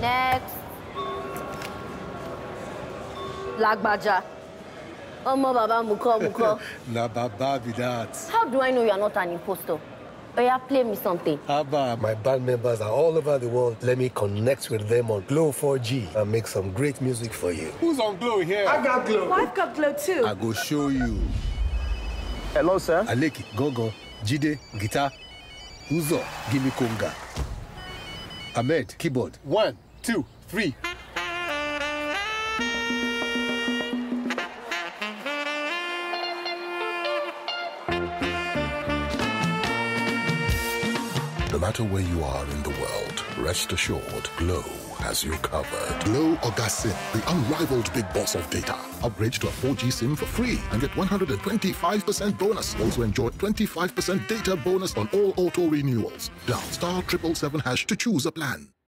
Next. Lagbaja. Omo baba muko muko. Na baba be that. How do I know you are not an impostor? Oya, play me something. Abba. My band members are all over the world. Let me connect with them on Glo 4G and make some great music for you. Who's on Glo here? I got Glo. I've got Glo too. I go show you. Hello, sir. Aleki, Gogo, Jide, guitar. Uzo, give me conga. Ahmed, keyboard. One, two, three. No matter where you are in the world, rest assured, Glo has you covered. Glo Oga SIM, the unrivaled big boss of data. Upgrade to a 4G SIM for free and get 125% bonus. Also enjoy 25% data bonus on all auto renewals. Dial star triple seven hash to choose a plan.